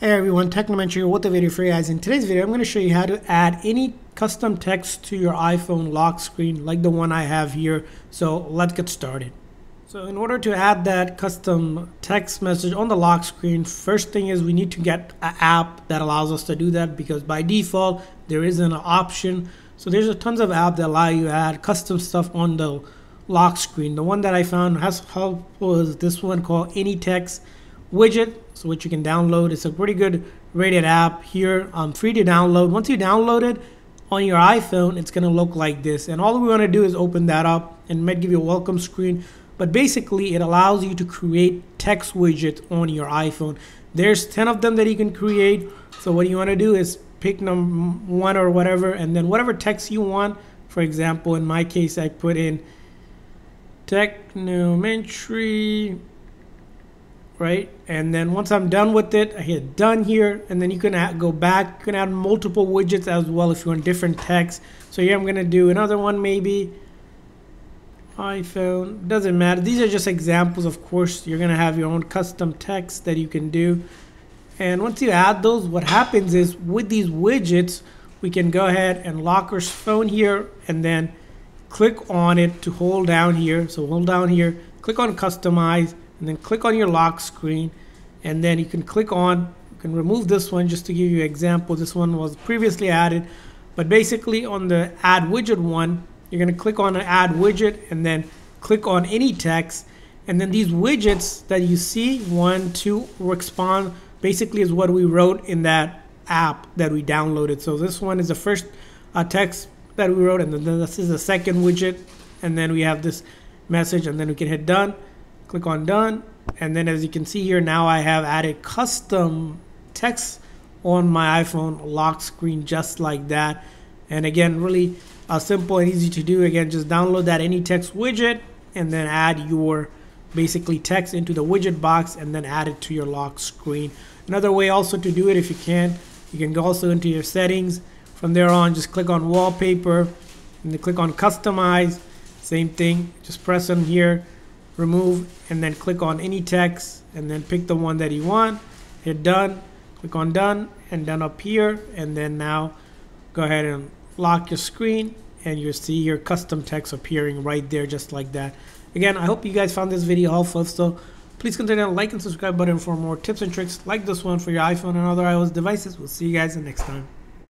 Hey everyone, Technomentary here with a video for you guys. In today's video, I'm going to show you how to add any custom text to your iPhone lock screen like the one I have here. So let's get started. So in order to add that custom text message on the lock screen, first thing is we need to get an app that allows us to do that because by default, there isn't an option. So there's a tons of apps that allow you to add custom stuff on the lock screen. The one that I found has helpful is this one called AnyText widget so which you can download. It's a pretty good rated app here um, free to download. Once you download it on your iphone it's going to look like this. And all we want to do is open that up and might give you a welcome screen but basically it allows you to create text widgets on your iphone. There's 10 of them that you can create. So what you want to do is pick number one or whatever and then whatever text you want. For example in my case i put in technomentary right? And then once I'm done with it, I hit done here, and then you can add, go back. You can add multiple widgets as well if you want different text. So here I'm gonna do another one maybe. iPhone, doesn't matter. These are just examples, of course. You're gonna have your own custom text that you can do. And once you add those, what happens is with these widgets, we can go ahead and lock our phone here and then click on it to hold down here. So hold down here, click on customize, and then click on your lock screen and then you can click on you can remove this one just to give you an example. This one was previously added but basically on the add widget one you're going to click on an add widget and then click on any text. And then these widgets that you see one two respond basically is what we wrote in that app that we downloaded. So this one is the first uh, text that we wrote and then this is the second widget and then we have this message and then we can hit done click on done. And then as you can see here now I have added custom text on my iPhone lock screen just like that. And again really simple and easy to do. Again just download that any text widget and then add your basically text into the widget box and then add it to your lock screen. Another way also to do it if you can you can go also into your settings. From there on just click on wallpaper and then click on customize. Same thing just press on here remove and then click on any text and then pick the one that you want hit done click on done and done up here and then now go ahead and lock your screen and you'll see your custom text appearing right there just like that. Again I hope you guys found this video helpful so please consider the like and subscribe button for more tips and tricks like this one for your iPhone and other iOS devices. We'll see you guys the next time